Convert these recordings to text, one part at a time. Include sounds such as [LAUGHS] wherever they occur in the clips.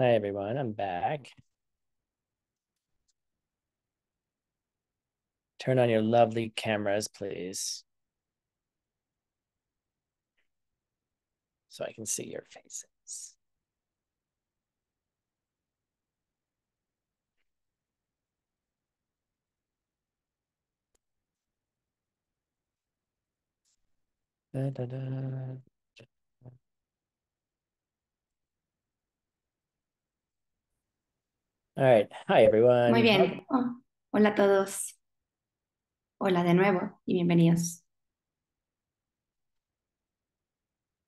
Hi, everyone. I'm back. Turn on your lovely cameras, please. So I can see your faces. Da, da, da. All right. Hi, everyone. Muy bien. Oh, hola a todos. Hola de nuevo y bienvenidos.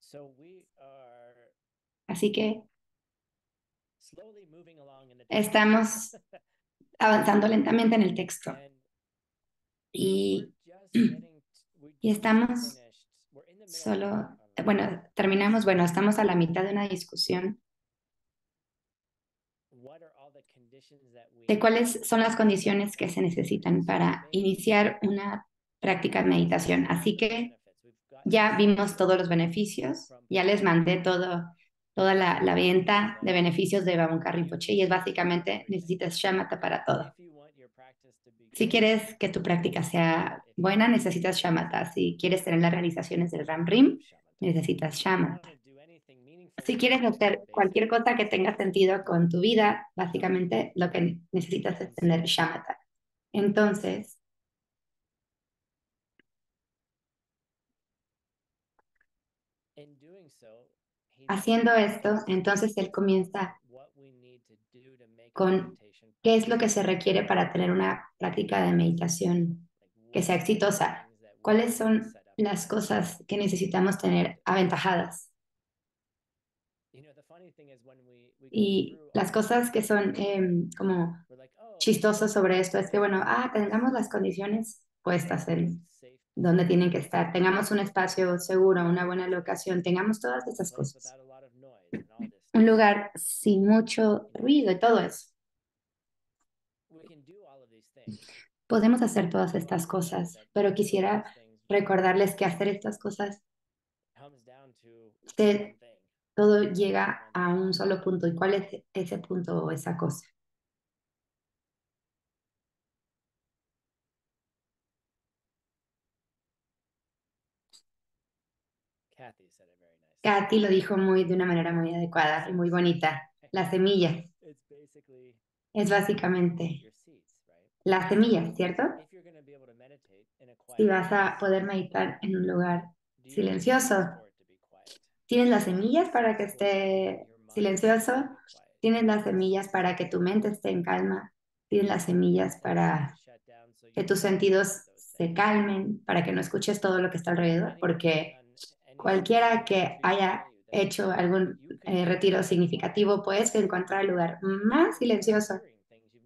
So we are Así que slowly moving along in the estamos [LAUGHS] avanzando lentamente en el texto y, y estamos solo, bueno, terminamos, bueno, estamos a la mitad de una discusión what are all the conditions that we de cuáles son las condiciones que se necesitan para iniciar una práctica de meditación. Así que ya vimos todos los beneficios, ya les mandé todo, toda la, venta de beneficios de Babun Rinpoche y es básicamente necesitas shamatha para todo. Si quieres que tu práctica sea buena, necesitas shamatha. Si quieres tener las realizaciones del Ram Rim, necesitas shamatha. Si quieres hacer cualquier cosa que tenga sentido con tu vida, básicamente lo que necesitas es tener shamatha. Entonces, haciendo esto, entonces él comienza con qué es lo que se requiere para tener una práctica de meditación que sea exitosa. ¿Cuáles son las cosas que necesitamos tener aventajadas? Y las cosas que son em, como oh, chistosos sobre esto es que, bueno, ah, tengamos las condiciones puestas en donde tienen que estar, tengamos un espacio seguro, una buena locación, tengamos todas place cosas. Un lugar sin mucho ruido y todo eso. Podemos hacer todas estas cosas, pero quisiera recordarles que hacer estas cosas, se-. Todo llega a un solo punto. ¿Y cuál es ese punto o esa cosa? Kathy lo dijo muy, de una manera muy adecuada y muy bonita. Las semillas es básicamente las semillas, ¿cierto? Si vas a poder meditar en un lugar silencioso, want for it to be quiet? Tienes las semillas para que esté silencioso, tienes las semillas para que tu mente esté en calma, tienes las semillas para que tus sentidos se calmen, para que no escuches todo lo que está alrededor, porque cualquiera que haya hecho algún eh, retiro significativo puedes encontrar el lugar más silencioso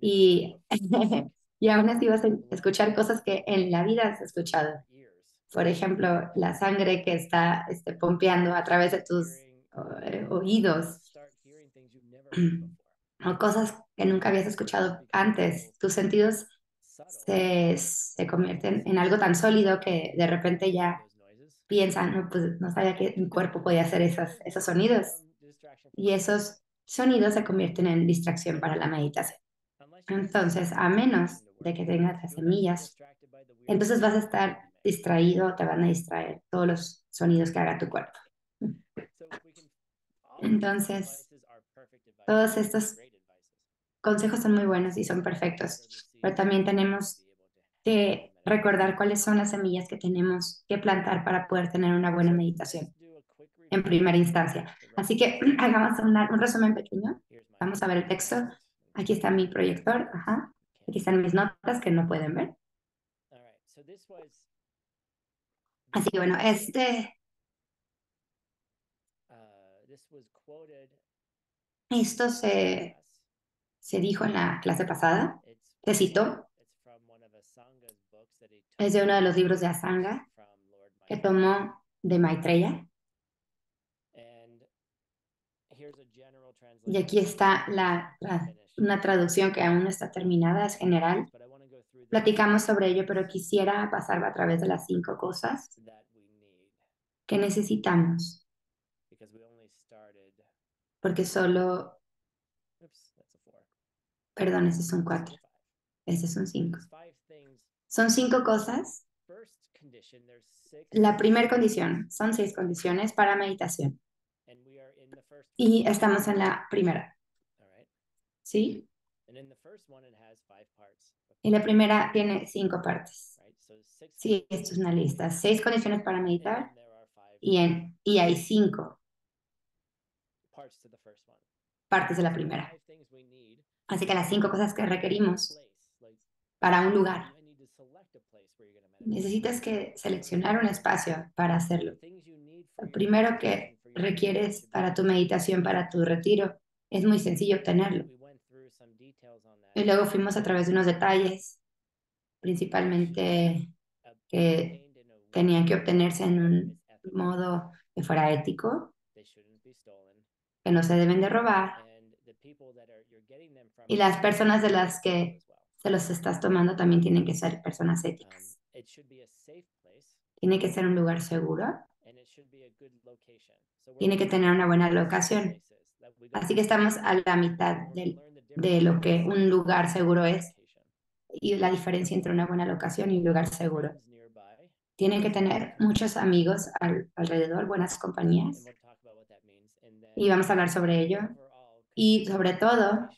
y, [LAUGHS] y aún así vas a escuchar cosas que en la vida has escuchado. Por ejemplo, la sangre que está este, pompeando a través de tus eh, oídos o cosas que nunca habías escuchado antes. Tus sentidos se, se convierten en algo tan sólido que de repente ya piensan, no, pues no sabía que mi cuerpo podía hacer esas, esos sonidos. Y esos sonidos se convierten en distracción para la meditación. Entonces, a menos de que tengas las semillas, entonces vas a estar distraído, te van a distraer todos los sonidos que haga tu cuerpo. Entonces, todos estos consejos son muy buenos y son perfectos, pero también tenemos que recordar cuáles son las semillas que tenemos que plantar para poder tener una buena meditación en primera instancia. Así que [CLEARS THROAT] hagamos una- un resumen pequeño. Vamos a ver el texto. Aquí está mi proyector. Ajá. Aquí están mis notas que no pueden ver. Así que bueno, este, esto se, se dijo en la clase pasada. Se citó. Es de uno de los libros de Asanga que tomó de Maitreya. Y aquí está la, la- una traducción que aún no está terminada, es general. Platicamos sobre ello, pero quisiera pasar a través de las cinco cosas que necesitamos, porque solo Perdón, ese es un 4. Ese es un 5. Son cinco cosas. La primera condición, son seis condiciones para meditación. Y estamos en la primera. ¿Sí? Y la primera tiene cinco partes. Sí, esto es una lista. Seis condiciones para meditar y, en, y hay cinco partes de la primera. Así que las cinco cosas que requerimos para un lugar. Necesitas que seleccionar un espacio para hacerlo. Lo primero que requieres para tu meditación, para tu retiro, es muy sencillo obtenerlo. Y luego fuimos a través de unos detalles, principalmente que tenían que obtenerse en un modo que fuera ético, que no se deben de robar. Y las personas de las que se los estás tomando también tienen que ser personas éticas. Tiene que ser un lugar seguro. Tiene que tener una buena locación. Así que estamos a la mitad de, de lo que un lugar seguro es y la diferencia entre una buena locación y un lugar seguro. Tienen que tener muchos amigos alrededor, buenas compañías. Y vamos a hablar sobre ello. Y sobre todo,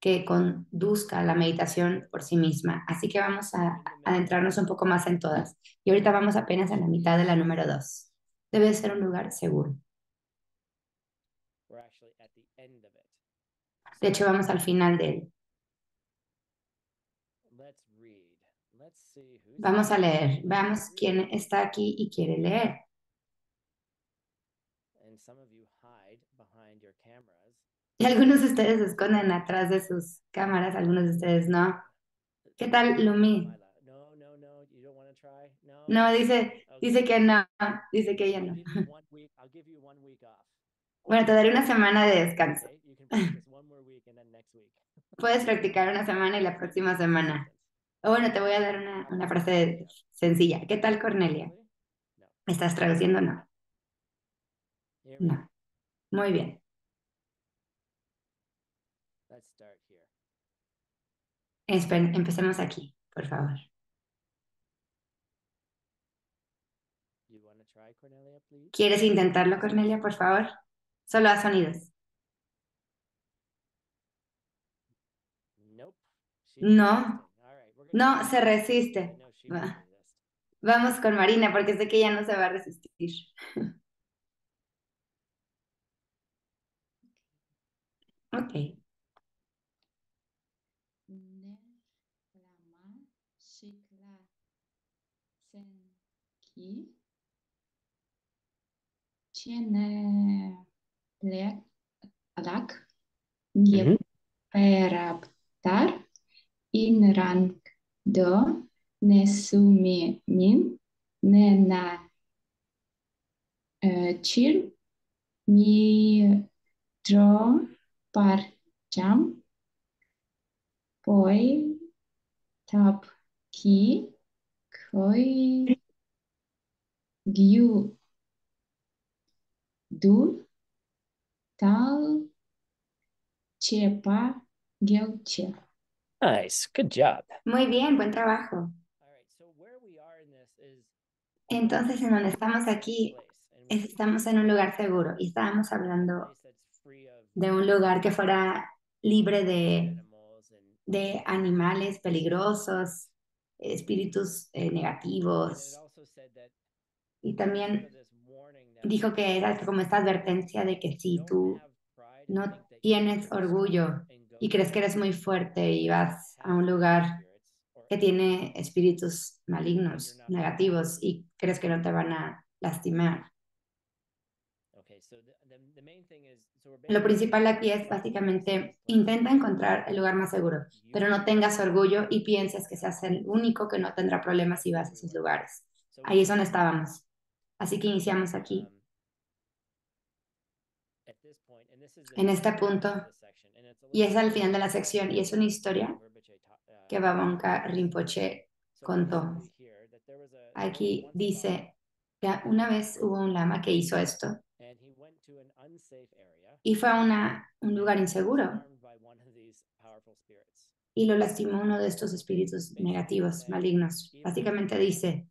que conduzca la meditación por sí misma. Así que vamos a adentrarnos un poco más en todas. Y ahorita vamos apenas a la mitad de la número dos. Debe ser un lugar seguro. De hecho, vamos al final de él. Vamos a leer. Veamos quién está aquí y quiere leer. Y algunos de ustedes se esconden atrás de sus cámaras, algunos de ustedes no. ¿Qué tal, Lumi? No, dice, dice que no, dice que ella no. Bueno, te daré una semana de descanso. Puedes practicar una semana y la próxima semana. O bueno, te voy a dar una, frase sencilla. ¿Qué tal, Cornelia? ¿Estás traduciendo no? No. Muy bien. empecemos aquí, por favor. ¿Quieres intentarlo, Cornelia, por favor? Solo a sonidos. No, no, se resiste. Vamos con Marina porque sé que ella no se va a resistir. [LAUGHS] Ok. Tiene in rang do nesumenin не на чир ми дро пар пой тап ки кой гью ду тал чепа гелче. Nice, good job. Muy bien, buen trabajo. Entonces, en donde estamos aquí, estamos en un lugar seguro y estábamos hablando de un lugar que fuera libre de, de animales peligrosos, espíritus eh, negativos. Y también dijo que era como esta advertencia de que si tú no tienes orgullo y crees que eres muy fuerte y vas a un lugar que tiene espíritus malignos, negativos y crees que no te van a lastimar. Lo principal aquí es básicamente intenta encontrar el lugar más seguro, pero no tengas orgullo y pienses que seas el único que no tendrá problemas si vas a esos lugares. Ahí es donde estábamos. Así que iniciamos aquí. En este punto, y es al final de la sección, y es una historia que Babonka Rinpoche contó. Aquí dice que una vez hubo un lama que hizo esto y fue a una, un lugar inseguro y lo lastimó uno de estos espíritus negativos, malignos. Básicamente dice,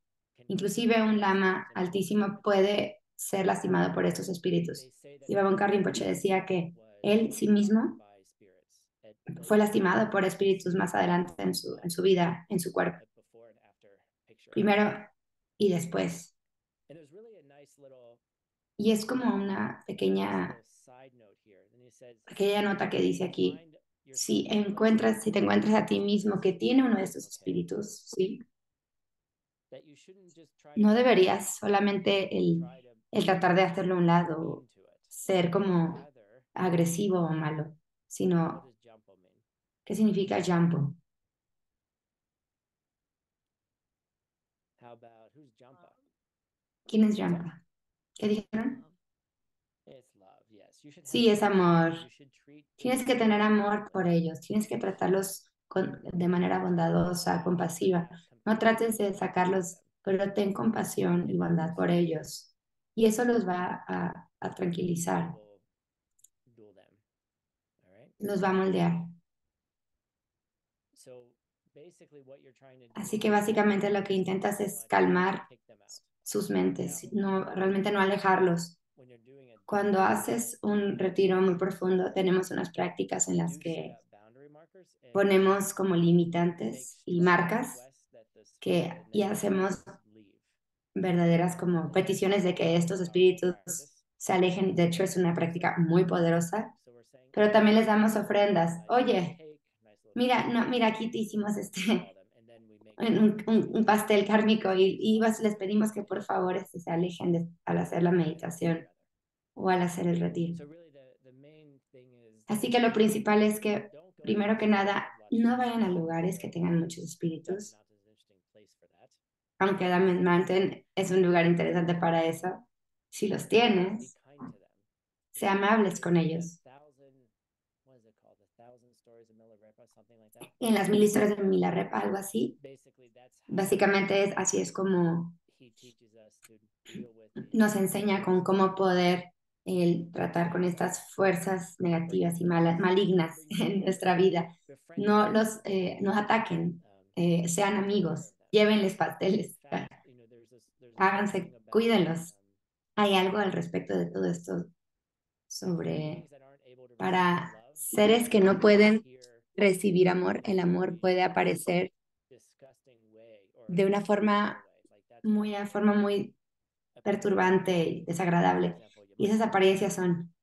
inclusive un lama altísimo puede ser lastimado por estos espíritus. Y Babonka Rinpoche decía que él sí mismo fue lastimado por espíritus más adelante en su, en su vida, en su cuerpo. Primero y después. Y es como una pequeña, pequeña nota que dice aquí, si encuentras, si te encuentras a ti mismo que tiene uno de estos espíritus, ¿sí? No deberías solamente el, el tratar de hacerlo a un lado, ser como agresivo o malo, sino ¿qué significa jampo? ¿Quién es Jampa? ¿Qué dijeron? Sí, es amor. Tienes que tener amor por ellos, tienes que tratarlos con, de manera bondadosa, compasiva. No trates de sacarlos, pero ten compasión y bondad por ellos. Y eso los va a, a tranquilizar. Los va a moldear. Así que básicamente lo que intentas es calmar sus mentes, no, realmente no alejarlos. Cuando haces un retiro muy profundo, tenemos unas prácticas en las que ponemos como limitantes y marcas que y hacemos verdaderas como peticiones de que estos espíritus se alejen. De hecho, es una práctica muy poderosa, pero también les damos ofrendas. Oye, mira, no, mira, aquí te hicimos este, un, un, pastel kármico y, y, les pedimos que por favor este, se alejen al hacer la meditación o al hacer el retiro. Así que lo principal es que, primero que nada, no vayan a lugares que tengan muchos espíritus. Aunque Diamond Mountain es un lugar interesante para eso, si los tienes, sea amables con ellos. En las mil historias de Milarepa, algo así. Básicamente es, así es como nos enseña con cómo poder el tratar con estas fuerzas negativas y malas, malignas [LAUGHS] en nuestra vida. No los eh, nos ataquen, eh, sean amigos, llévenles pasteles, háganse, cuídenlos. Hay algo al respecto de todo esto sobre para seres que no pueden recibir amor, el amor puede aparecer de una forma muy, forma muy perturbante y desagradable. Y esas apariencias son,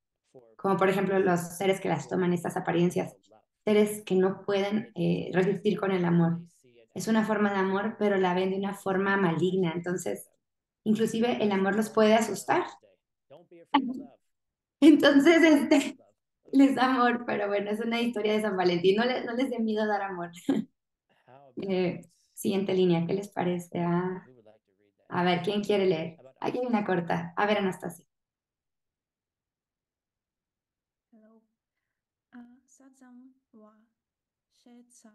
como por ejemplo los seres que las toman, estas apariencias, seres que no pueden eh, resistir con el amor. Es una forma de amor, pero la ven de una forma maligna. Entonces, inclusive el amor los puede asustar. Entonces, este, les da amor, pero bueno, es una historia de San Valentín. No, le, no les dé miedo dar amor. [LAUGHS] eh, siguiente línea, ¿qué les parece? Ah, a ver, ¿quién quiere leer? Aquí hay una corta. A ver, Anastasia. Hello. Sadzam wa shetsa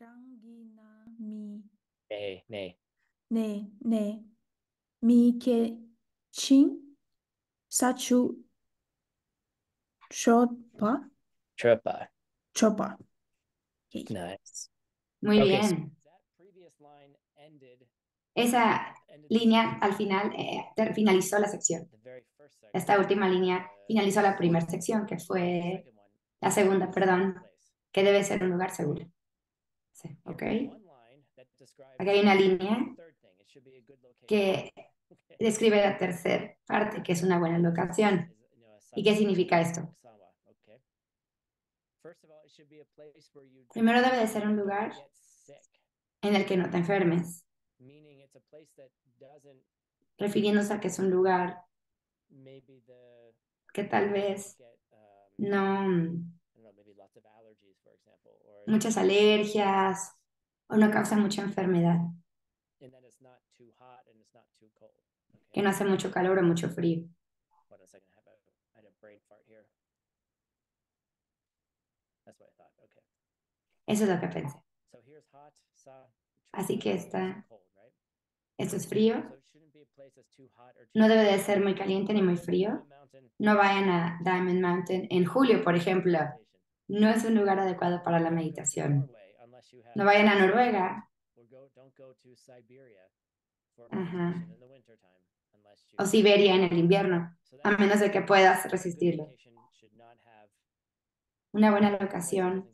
rangina mi Nay, nay. ne ne mi ke chin sachu chopa chopa. Okay. Nice. Muy Okay, so bien. that previous line ended Esa línea al final eh, finalizó la sección. Esta última línea finalizó la primera sección, que fue la segunda, perdón, que debe ser un lugar seguro. Sí, ¿ok? Aquí hay una línea que [LAUGHS] describe la tercera parte, que es una buena locación. Is, you know, a ¿Y qué significa esto? Primero debe de ser un lugar en el que no te enfermes, refiriéndose a que es un lugar que tal vez no muchas alergias o no causa mucha enfermedad, que no hace mucho calor o mucho frío. Hold on a second. I have a I had a brain fart here. That's what I thought. Okay. Eso es lo que pensé. Así que está-? Esto es frío, no debe de ser muy caliente ni muy frío. No vayan a Diamond Mountain en julio, por ejemplo. No es un lugar adecuado para la meditación. No vayan a Noruega Ajá. o Siberia en el invierno, a menos de que puedas resistirlo. Una buena locación,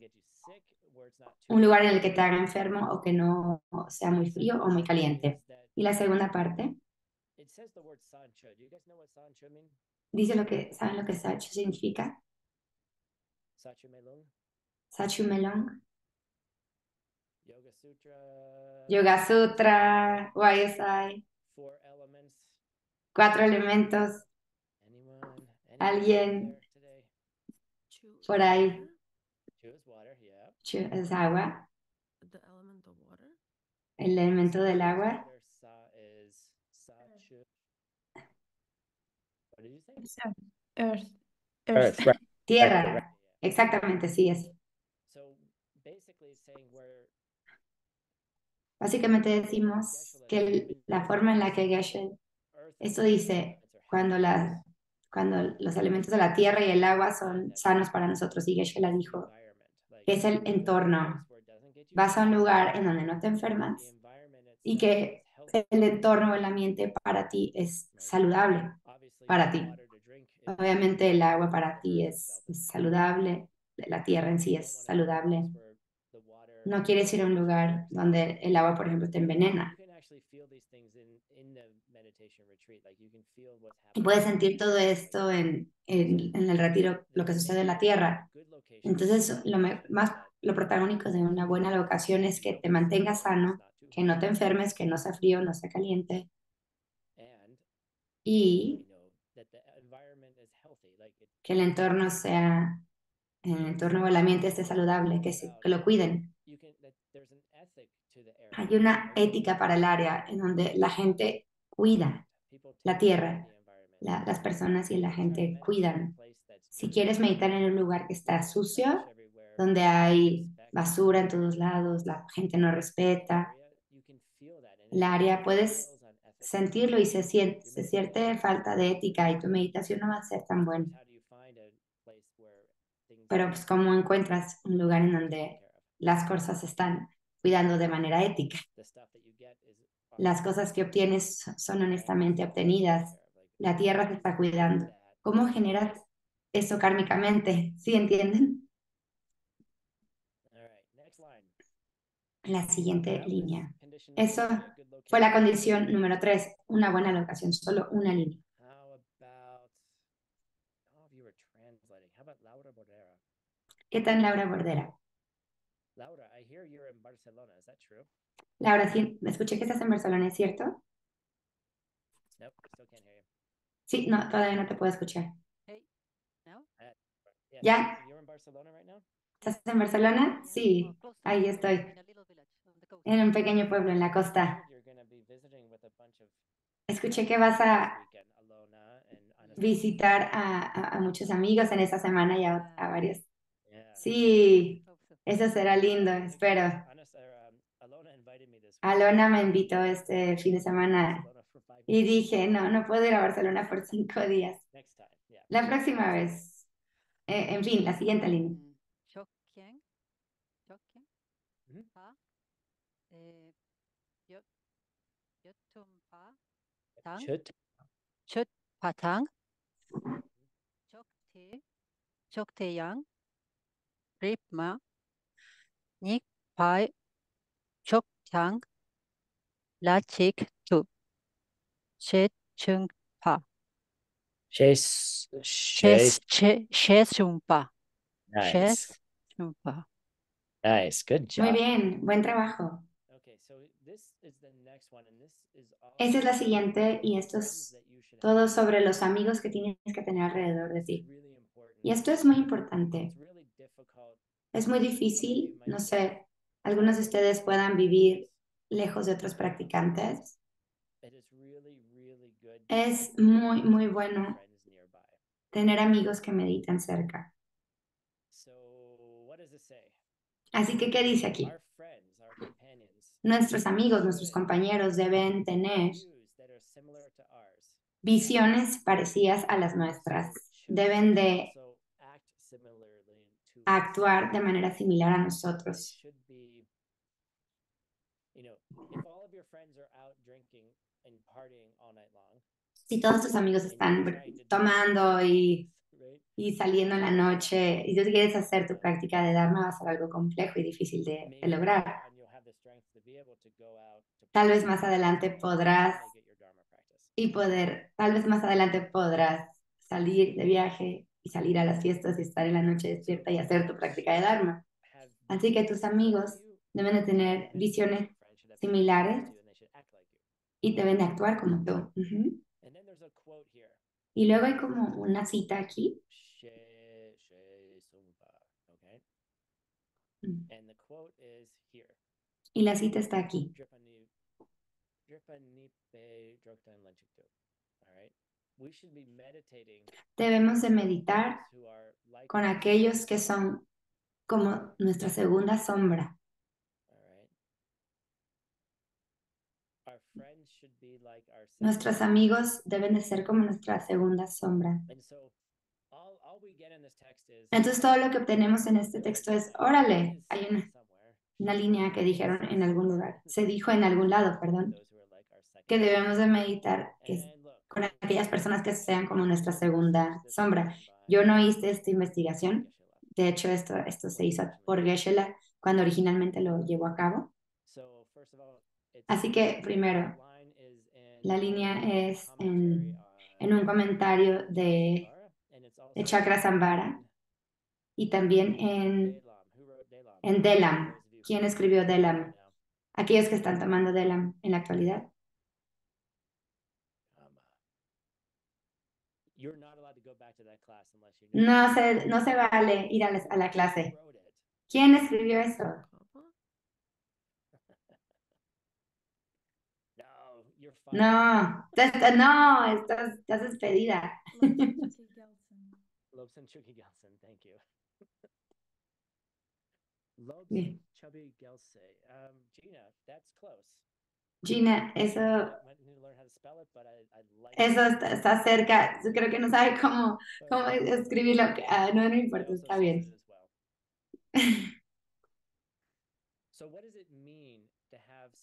un lugar en el que te haga enfermo o que no sea muy frío o muy caliente. Y la segunda parte dice lo que, ¿saben lo que Sachu significa? Sachu Melong, Yoga Sutra. Yoga Sutra, YSI, Four elements. cuatro elementos? Alguien. Por ahí. Es agua, The element of water. el elemento del agua, Water, Sa is sa chu. What did you say? Earth. Earth, Earth. right. tierra. Exactamente, sí es. So basically it's saying where Básicamente decimos que la forma en la que Geshe, esto dice, cuando, la, cuando los elementos de la tierra y el agua son sanos para nosotros, y Geshe la dijo, es el entorno. Vas a un lugar en donde no te enfermas y que el entorno o el ambiente para ti es saludable. para ti. Obviamente el agua para ti es, es saludable, la tierra en sí es saludable. No quieres ir a un lugar donde el agua, por ejemplo, te envenena. Y puedes sentir todo esto en, en, en el retiro, lo que sucede en la tierra. Entonces, lo más lo protagónico de una buena locación es que te mantengas sano, que no te enfermes, que no sea frío, no sea caliente. Y que el entorno sea, el entorno o el ambiente esté saludable, que, se- que lo cuiden. Hay una ética para el área en donde la gente cuida la tierra, la- las personas y la gente cuidan. Si quieres meditar en un lugar que está sucio, donde hay basura en todos lados, la gente no respeta, el área puedes sentirlo y se siente, se siente falta de ética y tu meditación no va a ser tan buena. Pero pues cómo encuentras un lugar en donde las cosas se están cuidando de manera ética. Las cosas que obtienes son honestamente obtenidas. La tierra te está cuidando. ¿Cómo generas eso kármicamente? [LAUGHS] ¿Sí entienden? La siguiente línea. Eso Fue la condición número tres, una buena locación, solo una línea. ¿Qué tal Laura Bordera? Laura, I hear you're in Barcelona, is that true? Laura, sí, escuché que estás en Barcelona, ¿es cierto? Nope, still can't hear you. Sí, no, todavía no te puedo escuchar. Yeah, Ya. You're in Barcelona right now? ¿Estás en Barcelona? Sí, ahí estoy, en un pequeño pueblo en la costa. You're gonna be visiting with a bunch of Escuché que vas a visitar a, a- a muchos amigos en esta semana y a, a varios. Yeah. Sí, eso será lindo, espero. Anas- or, um, Alona invited me this week. Alona me invitó este fin de semana y dije, no, no puedo ir a Barcelona por cinco días. La próxima vez. Eh, en fin, la siguiente línea. Ripma, Nik Pai, Choktang, Lachik Tu, Chet Chung Pa, Shes, Shes, Che, Shesumpa, Nice. Shes Chumpa. Nice. Good Muy job. bien, buen trabajo. Okay, so this is the next one, and this is all Esa es la about siguiente y esto friends es todo have. sobre los amigos que tienes que tener alrededor de ti. Y esto es muy importante. It's really difficult. Es muy difícil, no sé, algunos de ustedes puedan vivir lejos de otros practicantes. Es muy, muy bueno tener amigos que meditan cerca. Así que, ¿qué dice aquí? Nuestros amigos, nuestros compañeros deben tener visiones parecidas a las nuestras. Deben de actuar de manera similar a nosotros. Si todos tus amigos están tomando y, y saliendo en la noche y tú quieres hacer tu práctica de Dharma, va a ser algo complejo y difícil de, de lograr. Tal vez más adelante podrás y poder, tal vez más adelante podrás salir de viaje y salir a las fiestas y estar en la noche despierta y hacer tu práctica de Dharma. Así que tus amigos deben de tener visiones similares y deben de actuar como tú. Quote here. Y luego hay como una cita aquí. Mm. Y la cita está aquí. Debemos de meditar con aquellos que son como nuestra segunda sombra. Nuestros amigos deben de ser como nuestra segunda sombra. Entonces todo lo que obtenemos en este texto es, órale, hay una, una línea que dijeron en algún lugar, [LAUGHS] se dijo en algún lado, perdón, que debemos de meditar que es con aquellas personas que sean como nuestra segunda sombra. Yo no hice esta investigación, de hecho esto, esto se hizo por Geshe-la cuando originalmente lo llevó a cabo. Así que primero, la línea es en, un comentario de, Chakra, Sambara y también en en Delam. ¿Quién escribió Delam? aquellos que están tomando Delam en la actualidad. No se, no se vale ir a la, a la clase. ¿Quién escribió eso? No. No, estás- no, estás, estás despedida. [LAUGHS] Lobson Chubby Gelson, thank you. [LAUGHS] Lobson. Chubby Gelse. Um, Gina, that's close. Gina, eso, eso está, está cerca. Yo creo que no sabe cómo, cómo escribirlo. Ah, no, no importa, está bien. [LAUGHS]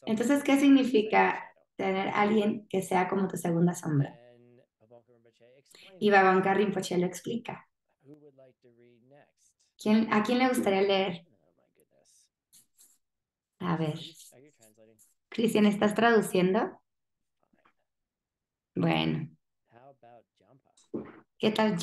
Entonces, ¿qué significa? Tener a alguien que sea como tu segunda sombra. Y. Babanka Rinpoche lo explica. ¿Quién, ¿A quién le gustaría leer? A ver? Cristian, ¿estás traduciendo? Bueno, How about Jampa? ¿qué tal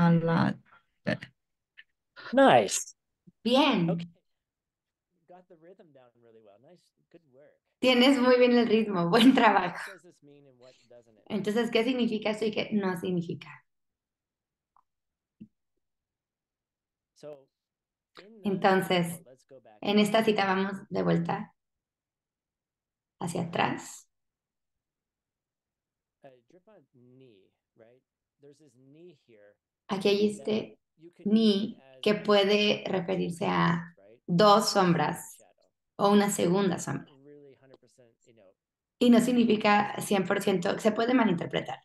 ¿Puedes leer? Nice. Bien, Okay. You got the rhythm down really well. Nice. Good work. tienes muy bien el ritmo, [LAUGHS] buen trabajo. Entonces, ¿qué significa esto y qué no significa? Entonces. En esta cita vamos de vuelta hacia atrás. Uh, drip on knee, right? There's this knee here. Aquí hay este ni que puede referirse a dos sombras o una segunda sombra. Not really 100%, you know. Y no significa 100%, se puede malinterpretar.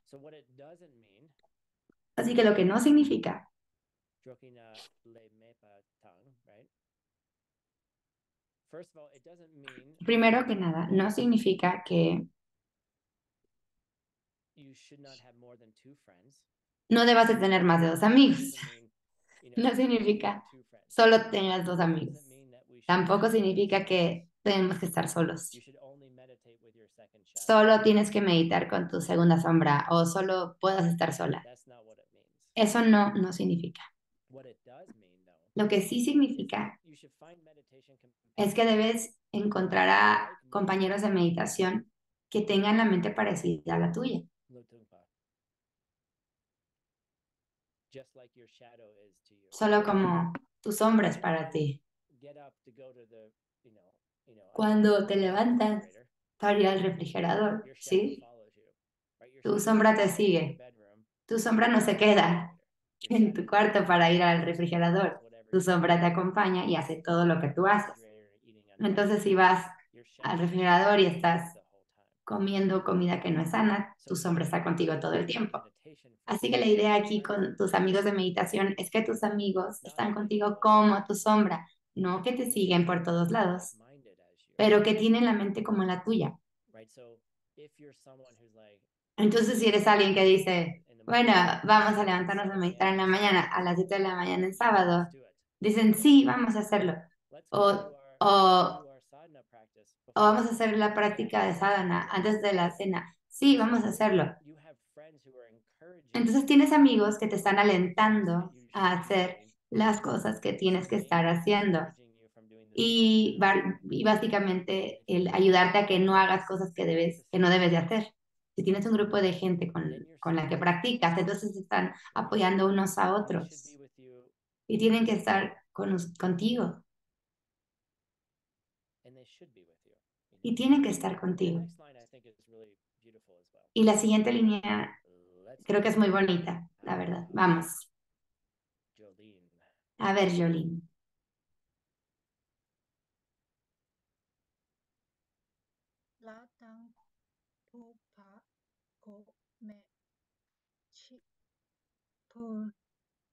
Así que lo que no significa Primero que nada, no significa que you should not have more than two friends. no debas de tener más de dos amigos. No significa solo tengas dos amigos. Tampoco significa que tenemos que estar solos. Solo tienes que meditar con tu segunda sombra o solo puedas estar sola. Eso no, no significa. What it does mean, though, Lo que sí significa es que debes encontrar a compañeros de meditación que tengan la mente parecida a la tuya. Solo como tu sombra es para ti. Cuando te levantas para ir al refrigerador, ¿sí? tu sombra te sigue. Tu sombra no se queda en tu cuarto para ir al refrigerador. Tu sombra te acompaña y hace todo lo que tú haces. Entonces, si vas al refrigerador y estás comiendo comida que no es sana, tu sombra está contigo todo el tiempo. Así que la idea aquí con tus amigos de meditación es que tus amigos están contigo como tu sombra, no que te siguen por todos lados, pero que tienen la mente como la tuya. Entonces, si eres alguien que dice, bueno, vamos a levantarnos a meditar en la mañana, a las 7 de la mañana en sábado, dicen, sí, vamos a hacerlo. O, o vamos a hacer la práctica de sadhana antes de la cena. Sí, vamos a hacerlo. Entonces tienes amigos que te están alentando a hacer las cosas que tienes que estar haciendo. Y, y básicamente el ayudarte a que no hagas cosas que, debes, que no debes de hacer. Si tienes un grupo de gente con, con la que practicas, entonces están apoyando unos a otros. Y tienen que estar con, contigo. Y tienen que estar contigo. Y la siguiente línea creo que es muy bonita, la verdad. Vamos. A ver, Jolín.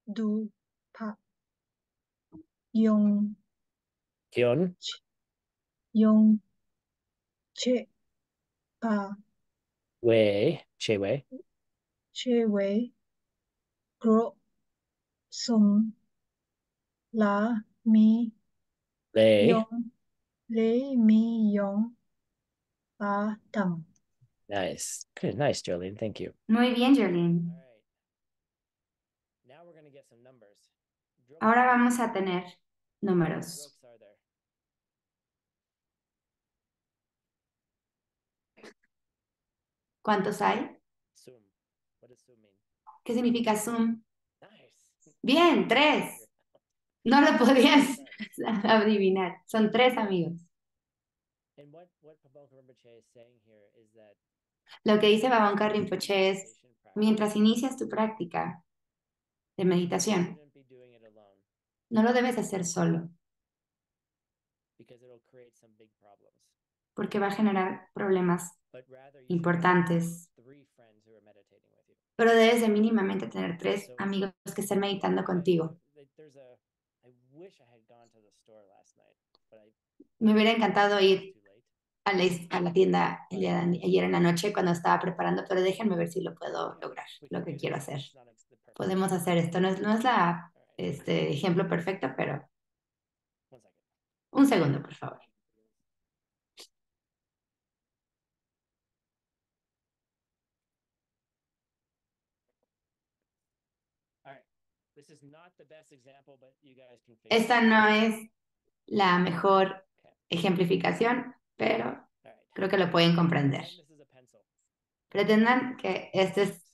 du pa yong Hyun, yong che pa Wei, Che Wei, che wei gro sum la mi Lei. yong le mi yong pa tam Nice. Good, nice, Jolene. Thank you. Muy bien, Jolín. All right. Now we're going to get some numbers. Drokes- Ahora vamos a tener números. ¿Cuántos hay? Sum. What? ¿Qué significa Zoom? Nice. Bien, tres. No lo podías [LAUGHS] adivinar. Son tres amigos. Lo que dice Babonka Rinpoche es, mientras inicias tu práctica de meditación, no lo debes hacer solo, porque va a generar problemas Importantes. Pero debes de mínimamente tener tres amigos que estén meditando contigo. Me hubiera encantado ir a la, a la tienda el día de ayer en la noche cuando estaba preparando, pero déjenme ver si lo puedo lograr, lo que quiero hacer. Podemos hacer esto. No es, no es la, este ejemplo perfecto, pero un segundo, por favor. All right. This is not the best example, but you guys can figure it Esta no es la mejor ejemplificación, pero creo que lo pueden comprender. Pretendan que este es,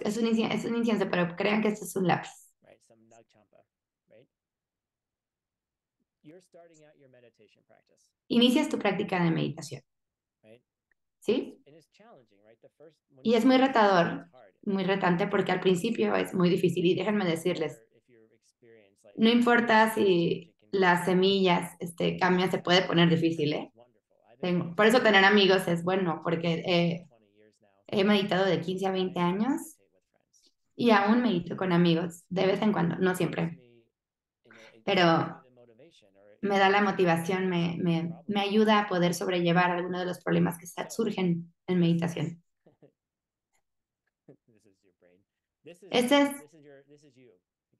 es, un, inci- es un incienso, pero crean que este es un lápiz. right? Some nagchampa, right? You're starting out your meditation practice, Inicias tu práctica de meditación? ¿sí? Y es muy retador, muy retante, porque al principio es muy difícil. Y déjenme decirles, no importa si las semillas este, cambian, se puede poner difícil, ¿eh? Tengo- por eso tener amigos es bueno, porque eh, 20 years now, he meditado de 15 a 20 años y aún medito con amigos, de vez en cuando, no siempre. Pero Me da la motivación, me, me, me ayuda a poder sobrellevar algunos de los problemas que surgen en meditación. Este es-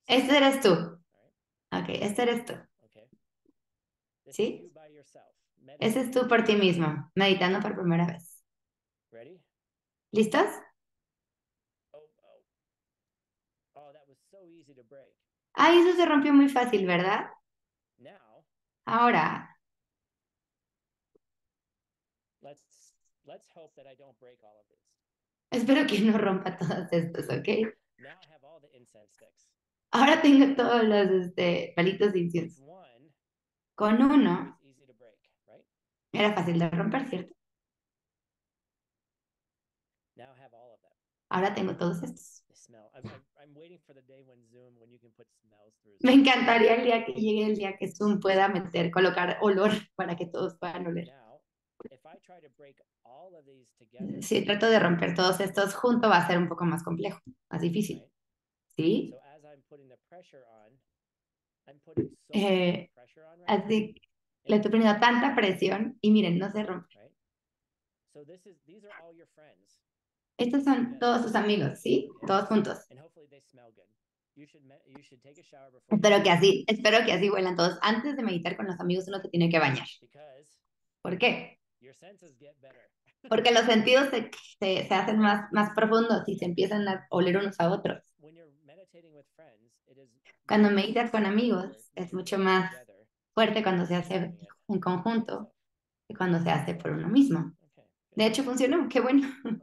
Este eres tú. Ok, este eres tú. ¿Sí? Ese es tú por ti mismo, meditando por primera vez. Ready? ¿Listos? Ay, eso se rompió muy fácil, ¿verdad? Ahora, espero que no rompa todos estos, ¿ok? Ahora tengo todos los este, palitos de incienso. Con uno era fácil de romper, ¿cierto? Ahora tengo todos estos. Me encantaría el día que llegue el día que Zoom pueda meter, colocar olor [LAUGHS] para que todos puedan oler. Now, if I try to break all of these together, Si trato de romper todos estos juntos va a ser un poco más complejo, más difícil. ¿Sí? Eh, Así le estoy poniendo tanta presión y miren, no se rompe. right? So this is these are all your friends, Estos son todos sus amigos, ¿sí? Todos juntos. Espero que así, espero que así huelan todos. Antes de meditar con los amigos uno se tiene que bañar. ¿Por qué? Porque los [LAUGHS] sentidos se, se, se hacen más, más profundos y se empiezan a oler unos a otros. Cuando meditas con amigos es mucho más fuerte cuando se hace en conjunto que cuando se hace por uno mismo. De hecho, funcionó. Qué bueno. [LAUGHS]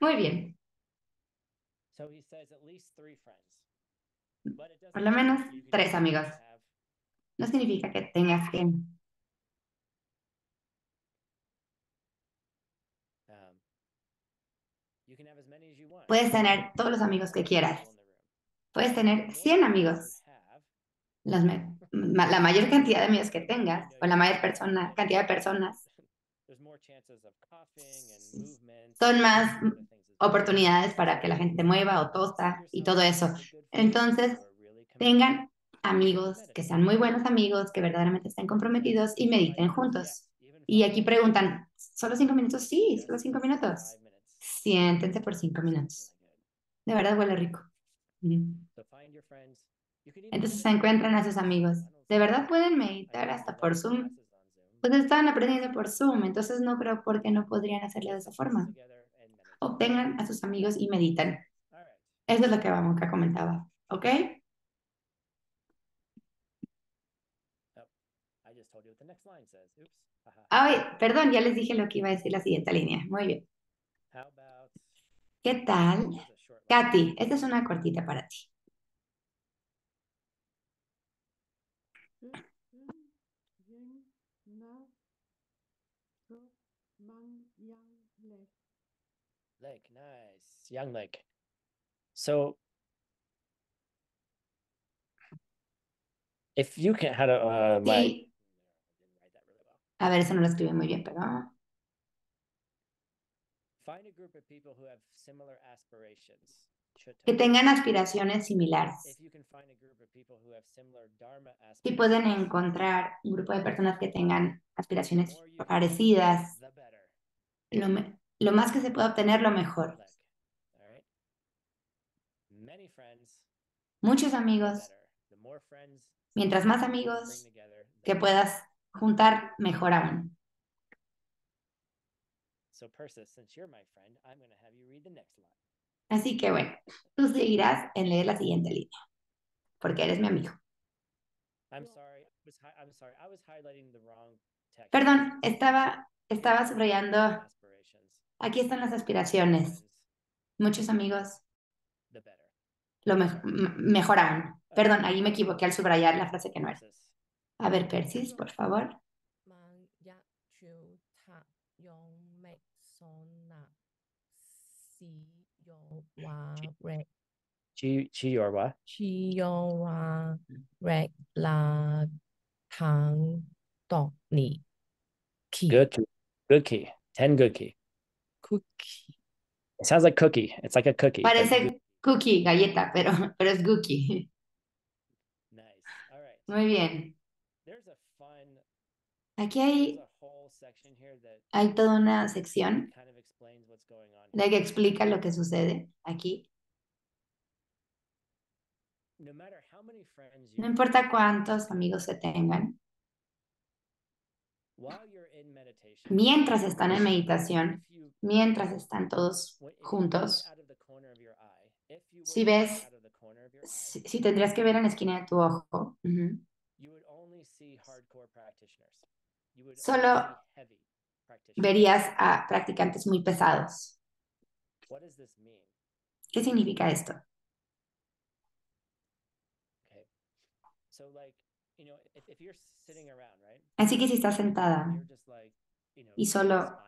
Muy bien. So he says at least three friends. But it Por lo menos tres amigos. No significa que tengas que... um. Puedes tener todos los amigos que quieras. People in the room. Puedes tener more 100 friends amigos. la mayor cantidad de amigos que tengas o la mayor cantidad de personas son más oportunidades para que la gente mueva o Give y todo eso. Entonces. Tengan amigos que sean muy buenos amigos, que verdaderamente estén comprometidos y mediten juntos. Y aquí preguntan, ¿solo cinco minutos? Sí, solo cinco minutos. Siéntense por cinco minutos. De verdad huele rico. Entonces se encuentran a sus amigos. De verdad pueden meditar hasta por Zoom. Pues estaban aprendiendo por Zoom, entonces no creo por qué no podrían hacerlo de esa forma. Obtengan a sus amigos y meditan. Eso es lo que Bamuka comentaba. ¿Ok? Ay, perdón, ya les dije lo que iba a decir la siguiente línea. Muy bien. ¿Qué tal? Katy, esta es una cortita para ti. Lake, nice. Young Lake. So if you can how to uh my Sí. A ver, eso no lo escribí muy bien, pero find a group of people who have similar aspirations. Que tengan aspiraciones similares. Si pueden encontrar un grupo de personas que tengan aspiraciones parecidas, lo, más que se pueda obtener, lo mejor. Muchos amigos, mientras más amigos que puedas juntar, mejor aún. So Persis, since you're my friend, I'm going to have you read the next line. Así que bueno, tú seguirás en leer la siguiente línea, porque eres mi amigo. I'm sorry. I was hi- I'm sorry. I was highlighting the wrong text. Perdón, estaba, estaba subrayando, aquí están las aspiraciones. Friends, Muchos amigos, the better. lo mej- m- mejor aún. Perdón, ahí me equivoqué al subrayar la frase que no era. A ver, Persis, por favor. Mang ya chu ta yong mek son na si yo wa rek Chi Chi Yorwa. chi yo wa rek la tang dok ni ki Good key. Good key. Ten good key. cookie It sounds like cookie. It's like a cookie. but good- Parece cookie, galleta, pero, pero es cookie. Nice. All right. Muy bien. There's a fun. Aquí There's hay, a whole section here that hay toda una sección de que explica lo que sucede aquí. No importa cuántos amigos se tengan, mientras están en meditación, mientras están todos juntos, si ves- si, si tendrías que ver en la esquina de tu ojo, Solo. Verías a practicantes muy pesados. ¿Qué significa esto? Así que si estás sentada y solo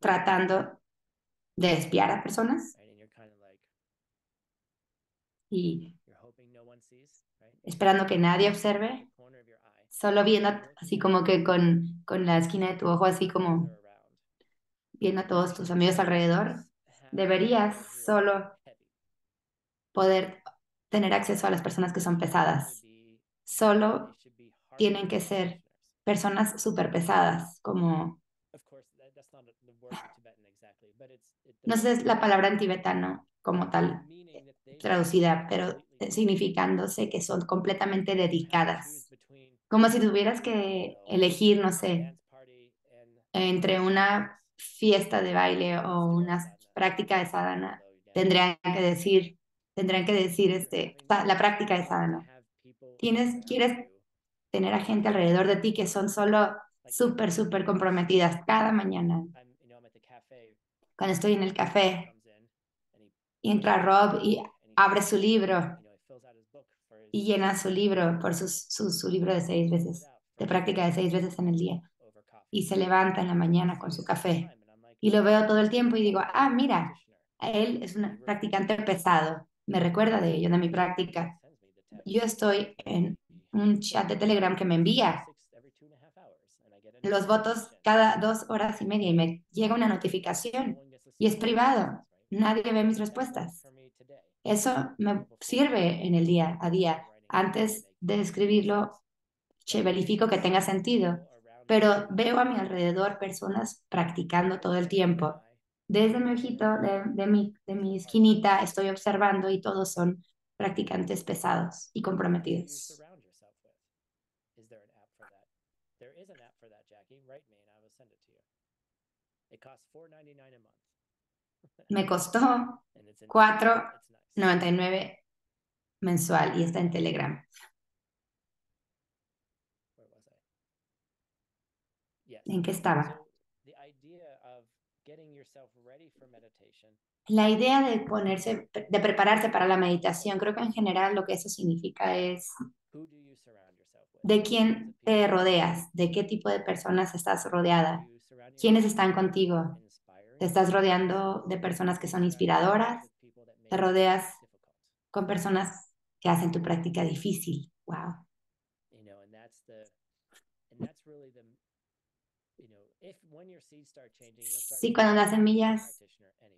tratando de espiar a personas, y esperando que nadie observe, solo viendo así como que con, con la esquina de tu ojo, así como viendo a todos tus amigos alrededor, deberías solo poder tener acceso a las personas que son pesadas. Solo tienen que ser personas súper pesadas, como, no sé la palabra en tibetano como tal traducida, pero significándose que son completamente dedicadas. Como si tuvieras que elegir, no sé, entre una fiesta de baile o una práctica de sadhana. Tendrían que decir, tendrían que decir este, la práctica de sadhana. Tienes- quieres Tener a gente alrededor de ti que son solo súper, súper comprometidas cada mañana. Cuando estoy en el café entra Rob y abre su libro y llena su libro por sus- su, su libro de seis veces, de práctica de seis veces en el día. Y se levanta en la mañana con su café. Y lo veo todo el tiempo y digo, ah, mira, él es un practicante pesado. Me recuerda de ello, de mi práctica. Yo estoy en un chat de Telegram que me envía los votos cada dos horas y media y me llega una notificación y es privado. Nadie ve mis respuestas. Eso me sirve en el día a día. Antes de escribirlo, che, verifico que tenga sentido, pero veo a mi alrededor personas practicando todo el tiempo. Desde mi ojito, de, de mi, de mi esquinita, estoy observando y todos son practicantes pesados y comprometidos. surround yourself with? Is there an app for ready for meditation La idea de ponerse, de prepararse para la meditación, creo que en general lo que eso significa es de quién te rodeas, de qué tipo de personas estás rodeada, quiénes están contigo. Te estás rodeando de personas que son inspiradoras, te rodeas con personas que hacen tu práctica difícil. Wow. you know, and that's the, and that's really the, you know, if when your seeds start changing, you'll start Sí, cuando las semillas,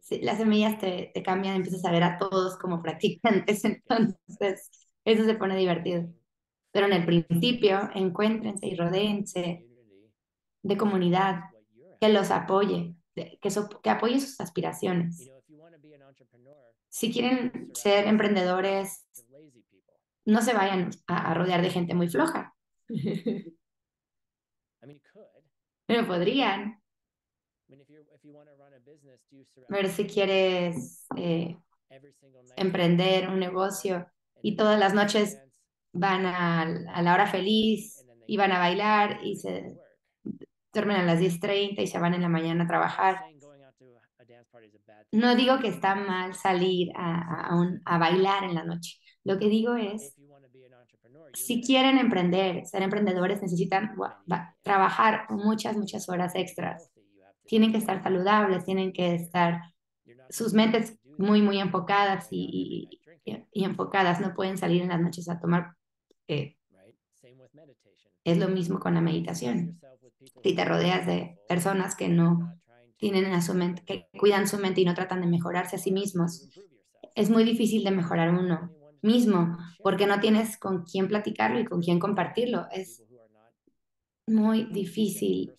sí, las semillas te, te cambian, empiezas a ver a todos como practicantes, [LAUGHS] entonces eso se pone divertido. Pero en el principio, encuéntrense y rodéense de comunidad que los apoye, que, so- que apoye sus aspiraciones. You know, if you want to be an entrepreneur, Si quieren ser emprendedores, no se vayan a, a rodear de gente muy floja. [LAUGHS] you surround Pero si quieres eh, emprender un negocio y todas las noches van a, a la hora feliz y van a bailar y se duermen a las 10.30 y se van en la mañana a trabajar. No digo que está mal salir a, a- a un- a bailar en la noche. Lo que digo es, If you want to be an entrepreneur, you're si quieren emprender, ser emprendedores, necesitan trabajar muchas, muchas horas extras. Tienen que estar saludables, tienen que estar sus mentes muy, muy enfocadas y, enfocadas. No pueden salir en las noches a tomar. eh, es lo mismo con la meditación. Si te rodeas de personas que no tienen a su mente, que cuidan su mente y no tratan de mejorarse a sí mismos, es muy difícil de mejorar uno mismo porque no tienes con quién platicarlo y con quién compartirlo. Es muy difícil,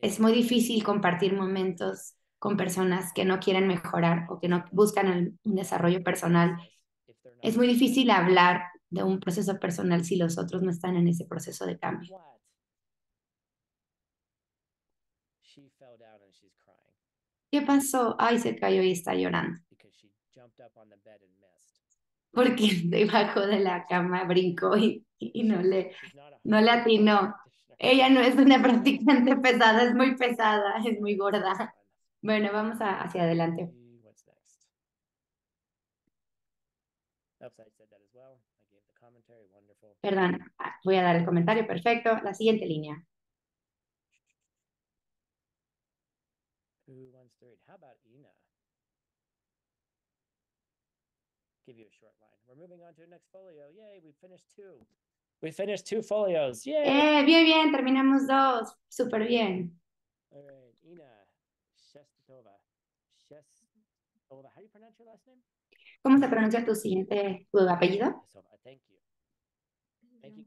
es muy difícil compartir momentos con personas que no quieren mejorar o que no buscan el- un desarrollo personal. Es muy difícil hablar de un proceso personal si los otros no están en ese proceso de cambio. ¿Qué pasó? Ay, se cayó y está llorando. Porque [LAUGHS] debajo de la cama brincó y, y no le, no le atinó. Ella no es una [LAUGHS] practicante pesada, es muy pesada, es muy gorda. Bueno, vamos hacia adelante. Perdón, voy a dar el comentario perfecto. La siguiente línea. Moving on to the next folio. Yay, we finished two. We finished two folios. Yay. Eh, bien, bien, terminamos dos. Súper bien. All right, Ina Shestova. Shestova. How do you pronounce your last name? ¿Cómo se pronuncia tu siguiente, tu apellido? Shestova. Thank you. Thank you.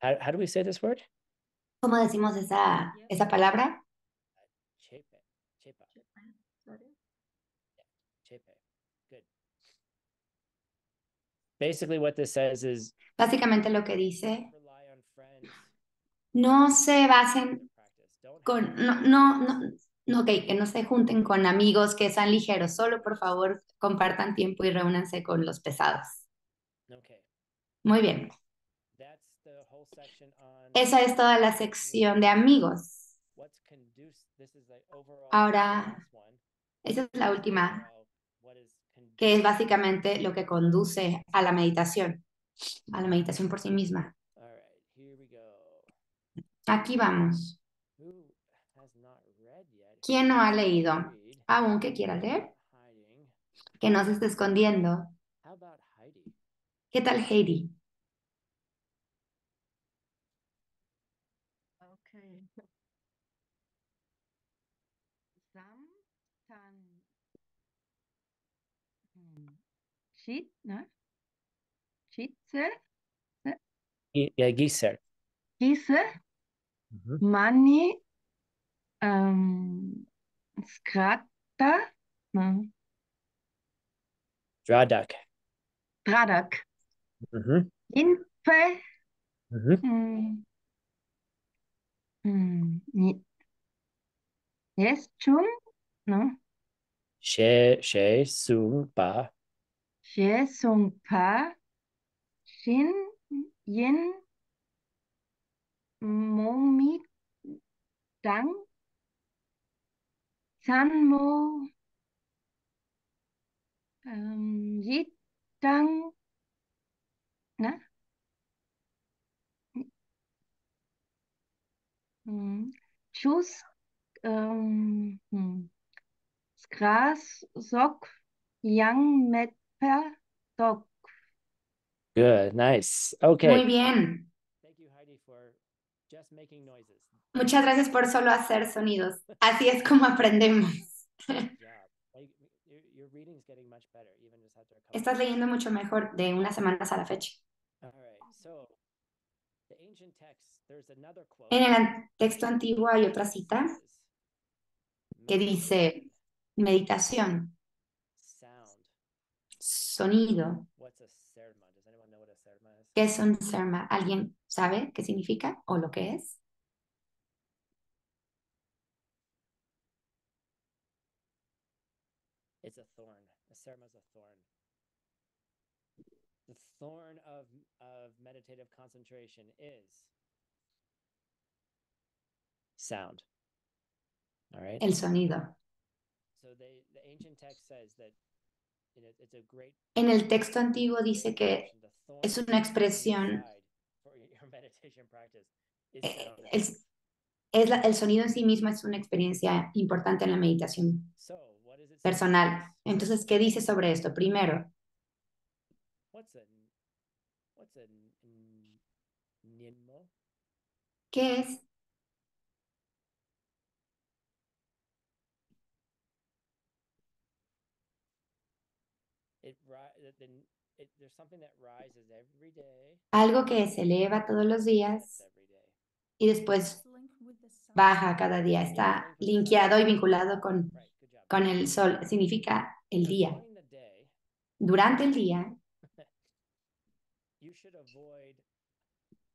How, how do we say this word? ¿Cómo decimos esa, esa palabra? Chepe. Chepa. Chepe. Good. Basically, what this says is Básicamente lo que dice, no se basen con, no, no, no, que no se junten con amigos que sean ligeros, solo por favor compartan tiempo y reúnanse con los pesados. Okay. Muy bien, That's the whole section on esa es toda la sección de amigos. Ahora. Esa es la última, que es básicamente lo que conduce a la meditación, a la meditación por sí misma. Aquí vamos. ¿Quién no ha leído? Aún que quiera leer, que no se esté escondiendo. ¿Qué tal Heidi? ne? ne? Ja, Gießer. Gießer, mhm. Money, ähm, Skrata, ne? Dradak. Dradak. Mhm. Inpe. Mhm. Hm. Hm. Mm. Yes, Chum, no? Ne? She, she, Su, Ba, Jesungpa, Shin, Yin, Momi, Dang, Sanmo, ähm, Yitang, ne? Hm, Chus, ähm, hm, Skras, Yang, Metper, Dok. Good, nice. Muy Okay. bien. Thank you, Heidi, for just making noises. Muchas gracias por solo hacer sonidos. Así es como aprendemos. Estás leyendo mucho mejor de unas semanas a la fecha. En el texto antiguo hay otra cita que dice meditación, Sound. sonido. What's a serma? Does anyone know what a serma is? ¿Qué es un serma? ¿Alguien sabe qué significa o lo que es? It's a thorn. A serma is a thorn. The thorn of of meditative concentration is sound. All right. El sonido. So they, the ancient text says that En el texto antiguo dice que es una expresión, eh, es la- el sonido en sí mismo es una experiencia importante en la meditación personal. Entonces, ¿qué dice sobre esto? Primero? ¿qué es? Algo que se eleva todos los días. Y después baja cada día. Está linkeado y vinculado con, con el sol. Significa el día. Durante el día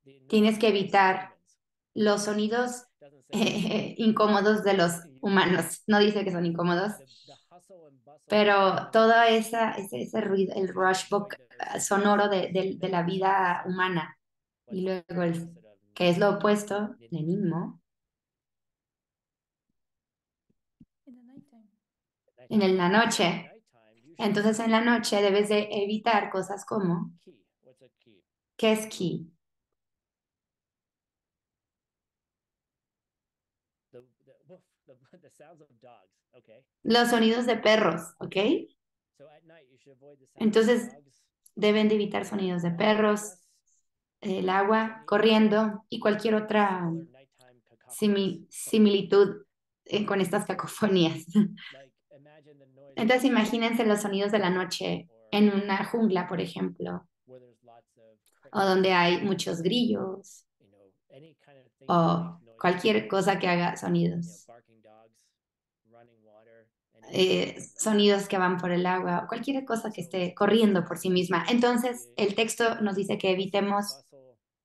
[LAUGHS] Tienes que evitar los sonidos eh, [LAUGHS] incómodos de los humanos. No dice que son incómodos, pero life. esa, ese, ese ruido, el rush book eh, sonoro de, de- de la vida humana. Y the luego el, que es lo opuesto, lenismo, at en el- la noche. Entonces en la avoid noche debes de evitar cosas como, key. Key? ¿qué es ki? [LAUGHS] Los sonidos de perros, ¿ok? Entonces. Deben de evitar sonidos de perros, el agua corriendo y cualquier otra simi- similitud eh, con estas cacofonías. Entonces imagínense los sonidos de la noche en una jungla, por ejemplo, o donde hay muchos grillos o cualquier cosa que haga sonidos, eh, sonidos que van por el agua, o cualquier cosa que esté corriendo por sí misma. Entonces el texto nos dice que evitemos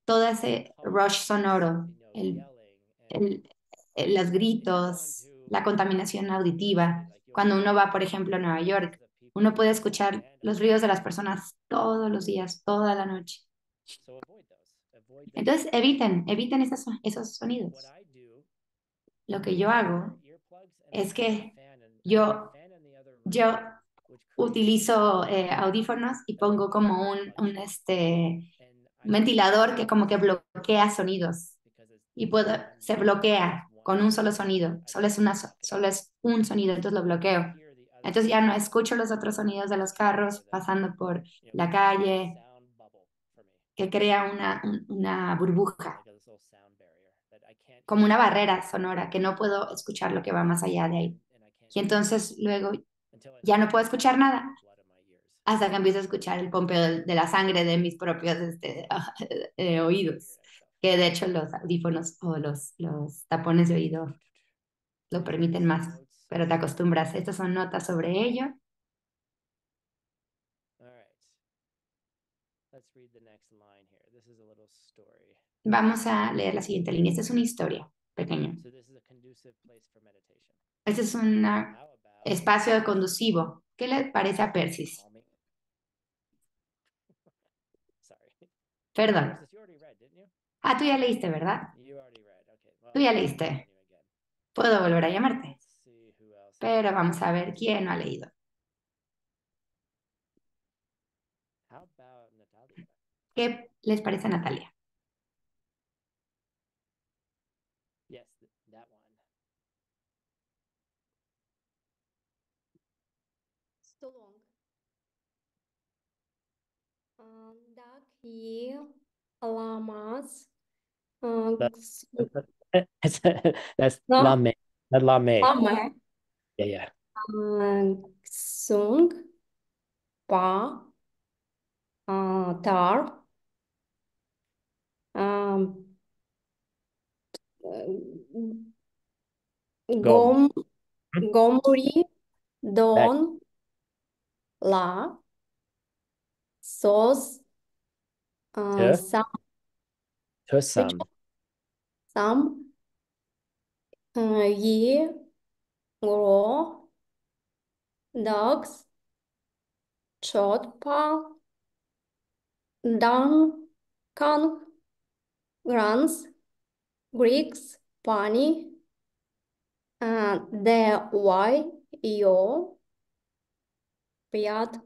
todo ese rush sonoro, el, el- los gritos, la contaminación auditiva. Cuando uno va, por ejemplo, a Nueva York, uno puede escuchar los ruidos de las personas todos los días, toda la noche. Entonces, eviten, eviten esos, esos sonidos. Lo que yo hago, es que yo- yo utilizo eh, audífonos y pongo como un, un, este, ventilador que como que bloquea sonidos y puedo, se bloquea con un solo sonido. Solo es, una, so- solo es un sonido, entonces lo bloqueo. Entonces ya no escucho los otros sonidos de los carros pasando por la calle, que crea una, un- una burbuja, como una barrera sonora, que no puedo escuchar lo que va más allá de ahí. Y entonces luego ya no puedo escuchar nada hasta que empiezo a escuchar el pompeo de, la sangre de mis propios este, [LAUGHS] eh, oídos, que de hecho los audífonos o los, los tapones de oído lo permiten más, pero te acostumbras. Estas son notas sobre ello. Vamos a leer la siguiente línea. Esta es una historia pequeña. Este es un espacio conducivo. ¿Qué le parece a Persis? Perdón. Ah, tú ya leíste, ¿verdad? Tú ya leíste. Puedo volver a llamarte. Pero vamos a ver quién no ha leído. ¿Qué les parece a Natalia? Daki llamas uh, That's No. lame. Not lame. lama, Yeah, yeah. uh, sung, pa, uh, tar, um, uh, gom, gomri, don, la, sos, uh, Yeah. sam, To some. Sam, uh, ye, raw, dogs, chotpa, dun, kang, grants, Greeks, pani, uh, the y, yo, piat,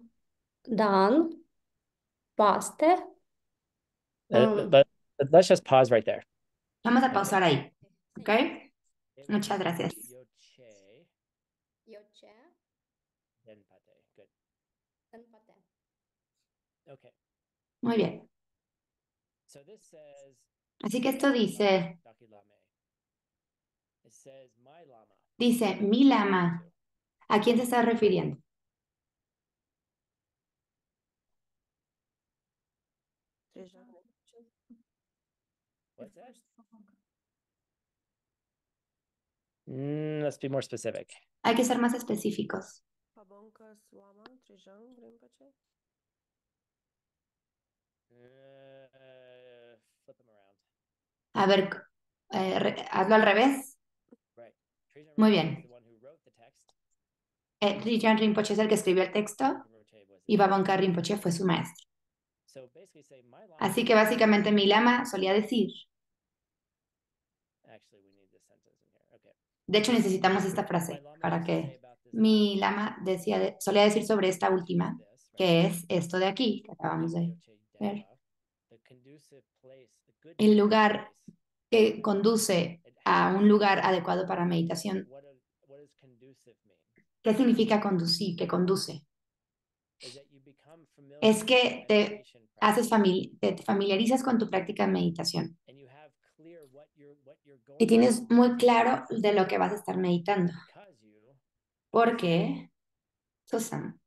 paste, Uh, um, but, let's just pause right there. Vamos a pausar ahí. ¿Ok? Muchas gracias. Muy bien. So this says Así que esto dice, dice, mi lama. ¿A quién se está refiriendo? What's that? Mm, let's be more specific. Hay que ser más específicos. Uh, flip them around. A ver, eh, re- hazlo al revés. Right. Muy Rinpoche bien. is the one who wrote the text. Eh, Rinpoche Rinpoche es el que escribió el texto Rinpoche was y Babonka Rinpoche fue su maestro. Así que básicamente mi lama solía decir, de hecho necesitamos esta frase para que mi lama decía de- solía decir sobre esta última, que es esto de aquí, que acabamos de ver. El lugar que conduce a un lugar adecuado para meditación. ¿Qué significa conducir, que conduce? Es que te Haces practice fami- te familiarizas con tu práctica de meditación y tienes muy claro de lo que vas a estar meditando. Porque, Susan,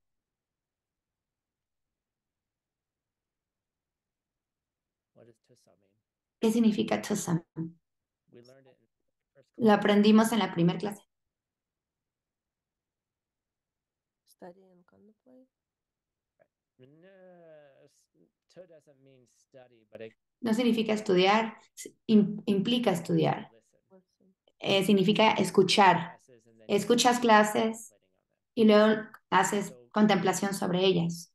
what does tusa mean? ¿qué significa first Lo aprendimos en la primera clase. No significa estudiar, implica estudiar. Listen. Eh, significa escuchar. Escuchas clases y luego haces contemplación sobre ellas.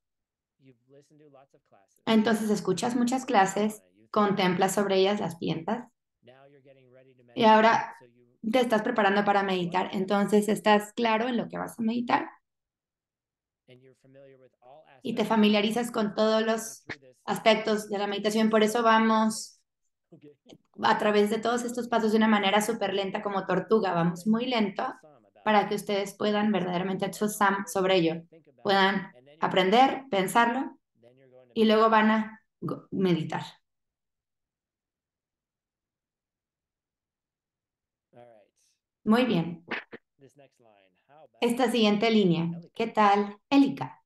You've listened to lots of classes. Entonces escuchas muchas clases, contemplas sobre ellas, las piensas now you're getting ready to y ahora te estás preparando para meditar. Entonces estás claro en lo que vas a meditar y te familiarizas con todos los aspectos de la meditación. Por eso vamos a través de todos estos pasos de una manera súper lenta como tortuga. Vamos muy lento para que ustedes puedan verdaderamente sam sobre ello. Puedan aprender, pensarlo y luego van a meditar. Muy bien. Esta siguiente línea. ¿Qué tal, Elika?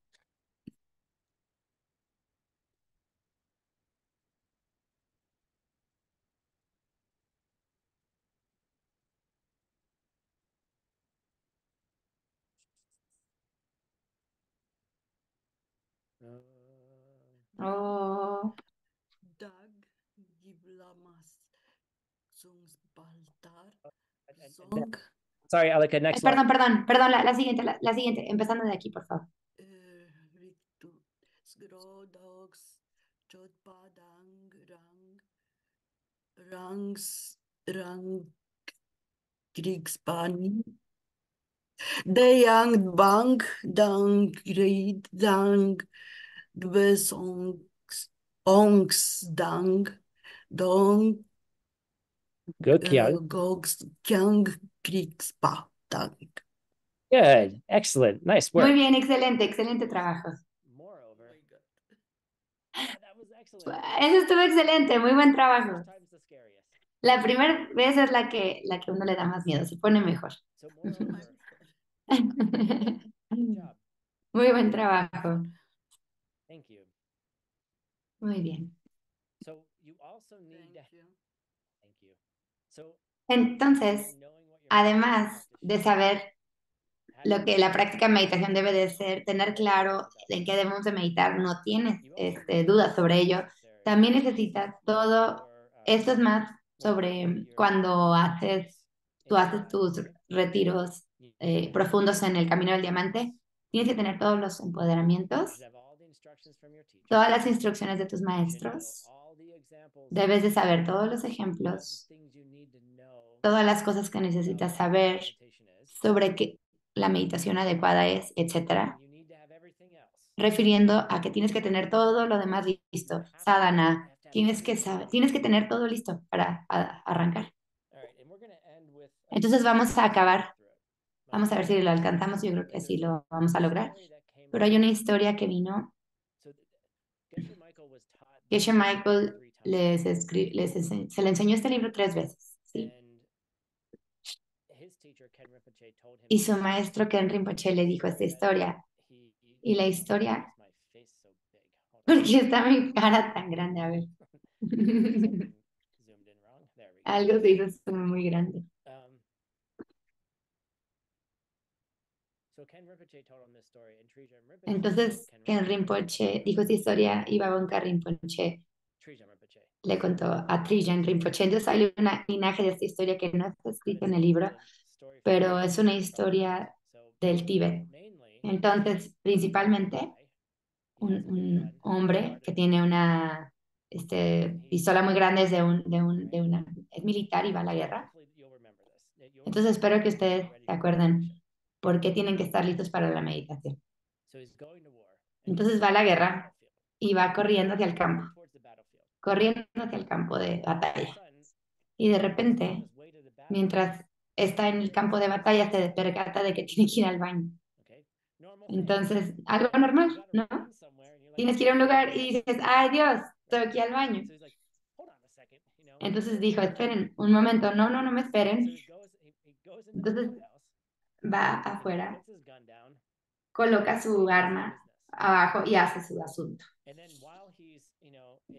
Oh, Dag giblamas Song. Sorry, Alika, eh, next slide. perdón, perdón, perdón, la, la siguiente, la, la siguiente, empezando de aquí, por favor. eh, rangs rang krigspani Deyang bang dang reid dang dang dong Good, uh, krigspa dang. Good. Excellent. Nice Muy work. bien, excelente, excelente trabajo. [LAUGHS] Eso estuvo excelente, muy buen trabajo. La primera vez es la que, la que uno le da más miedo, se pone mejor. [LAUGHS] Muy buen trabajo. Thank you. Muy bien. So you also need to Thank you. thank you. So Entonces, además de saber lo que la práctica de meditación debe de ser, tener claro en qué debemos de meditar, no tienes este, dudas sobre ello. También necesitas todo, esto es más sobre cuando haces, tú haces tus retiros eh, profundos en el camino del diamante, tienes que tener todos los empoderamientos, todas las instrucciones de tus maestros, debes de saber todos los ejemplos, todas las cosas que necesitas saber sobre qué la meditación adecuada es, etcétera, refiriendo a que tienes que tener todo lo demás listo, sadhana, tienes que saber, tienes que tener todo listo para a- arrancar. Entonces vamos a acabar. Vamos a ver si lo alcanzamos, yo creo que sí lo vamos a lograr. Pero hay una historia que vino, Geshe Michael les, escri- les ense- se le enseñó este libro tres veces, ¿sí? Y su maestro Ken Rinpoche le dijo esta historia. Y la historia, porque está mi cara tan grande, a ver. Algo se hizo muy grande. Um, Entonces, Ken Rinpoche dijo esta historia y Babonka Rinpoche le contó a Trijan Rinpoche. Entonces hay un linaje de esta historia que no está escrito en el libro, pero es una historia del Tíbet. Entonces, principalmente, un, un hombre que tiene una este, pistola muy grande es de, un, de, un, de una, es militar y va a la guerra. Entonces espero que ustedes se acuerden por qué tienen que estar listos para la meditación. Entonces va a la guerra y va corriendo hacia el campo, corriendo hacia el campo de batalla. Y de repente mientras está en el campo de batalla se percata de que tiene que ir al baño. Entonces, algo normal, ¿no? Tienes que ir a un lugar y dices, ay Dios, estoy aquí al baño. Entonces dijo, esperen un momento, no, no, no me esperen. Entonces va afuera, coloca su arma abajo y hace su asunto.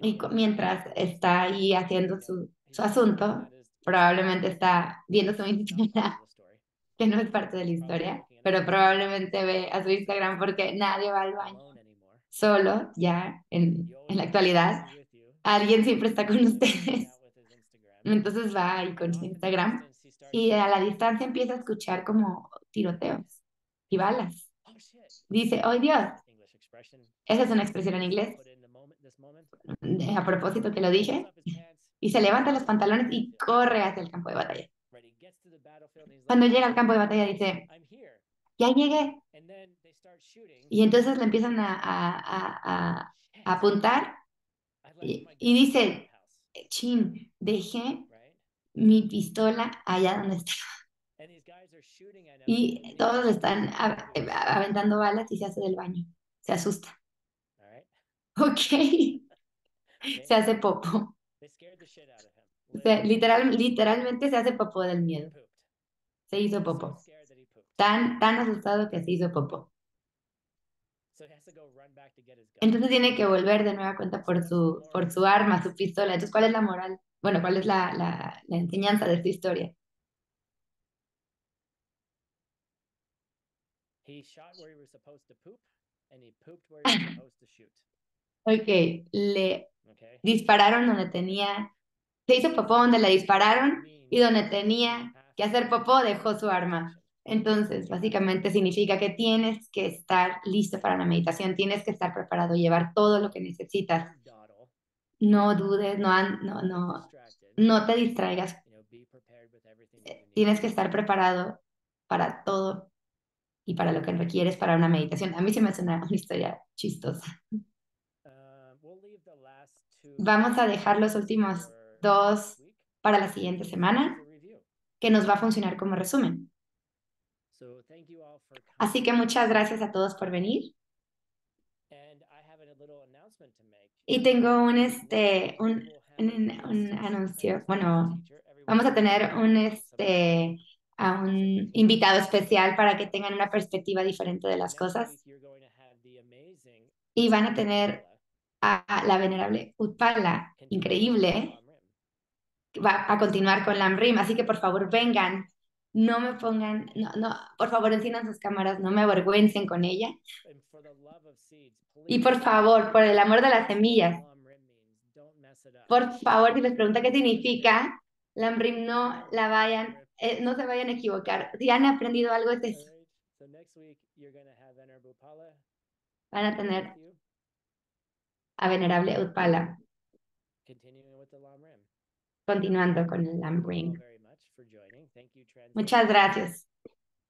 Y mientras está ahí haciendo su, su asunto, probablemente está viendo su Instagram, [LAUGHS] que no es parte de la historia, pero probablemente ve a su Instagram porque nadie va al baño. Solo, ya en, en la actualidad, alguien siempre está con ustedes. [LAUGHS] Entonces va ahí con su Instagram y a la distancia empieza a escuchar como tiroteos y balas. Dice, ¡oh Dios! Esa es una expresión en inglés. A propósito que lo dije. Y se levanta los pantalones y corre hacia el campo de batalla. Cuando llega al campo de batalla dice, ya llegué. Y entonces le empiezan a, a, a, a apuntar y, y dice, chin, dejé mi pistola allá donde estaba. Y todos le están aventando balas y se hace del baño. Se asusta. Ok. Se hace popo. O sea, literal, literalmente se hace popo del miedo. Se hizo popo. Tan, tan asustado que se hizo popo. Entonces tiene que volver de nueva cuenta por su, por su arma, su pistola. Entonces, ¿cuál es la moral? Bueno, ¿cuál es la, la, la enseñanza de esta historia? Ok, le dispararon donde tenía, se hizo popó donde le dispararon y donde tenía que hacer popó dejó su arma. Entonces, básicamente significa que tienes que estar listo para la meditación, tienes que estar preparado, llevar todo lo que necesitas. No dudes, no, no, no, no te distraigas. Tienes que estar preparado para todo y para lo que requieres para una meditación. A mí se me una, una [LAUGHS] historia chistosa. Vamos a dejar los últimos dos para la siguiente semana, que nos va a funcionar como resumen. Así que muchas gracias a todos por venir. Y tengo un, este, un, un, un anuncio. Bueno, vamos a tener un, este, a un invitado especial para que tengan una perspectiva diferente de las cosas. Y van a tener a la venerable Utpala, increíble. Va a continuar con Lamrim, así que por favor vengan no me pongan, no, no, por favor enciendan sus cámaras, no me avergüencen con ella. Y por favor, por el amor de las semillas, por favor, si les pregunta qué significa, Lambrim, no la vayan, eh, no se vayan a equivocar. Si han aprendido algo, es eso. Van a tener a Venerable Utpala. Continuando con el Lambrim. Muchas gracias.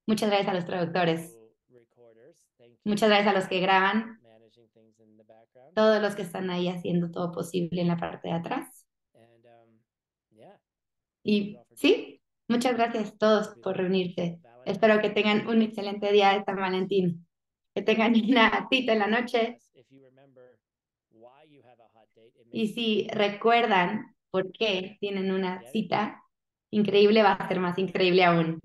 Muchas gracias a los traductores. Muchas gracias a los que graban. Todos los que están ahí haciendo todo posible en la parte de atrás. Y sí, muchas gracias a todos por reunirse. Espero que tengan un excelente día de San Valentín. Que tengan [LAUGHS] una cita en la noche. Y si recuerdan por qué tienen una cita, increíble va a ser más increíble aún.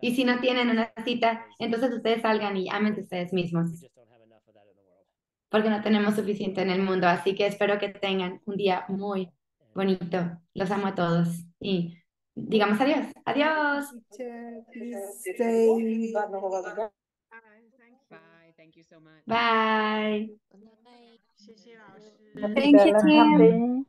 Y si no tienen una cita, entonces ustedes salgan y amen ustedes mismos. Porque no tenemos suficiente en el mundo. Así que espero que tengan un día muy bonito. Los amo a todos. Y digamos adiós. Adiós. Bye. Thank you, team.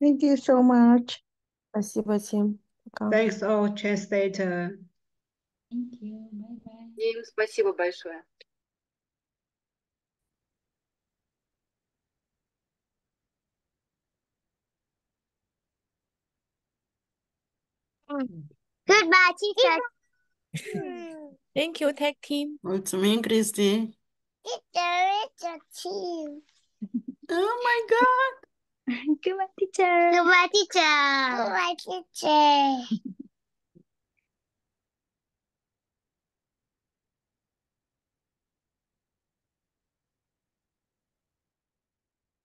Thank you so much. Спасибо, Тим. Пока. Thanks all translator. Thank you. Bye-bye. Им спасибо большое. Goodbye, teacher. [LAUGHS] Thank you, tech team. Mulțumim, Cristi. Teacher, it's a team. Oh my god. [LAUGHS] Goodbye, teacher. Goodbye, teacher. Goodbye, teacher.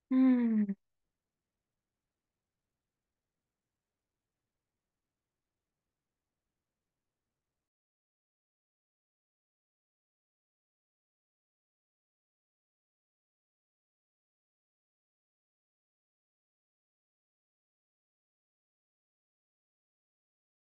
Hmm.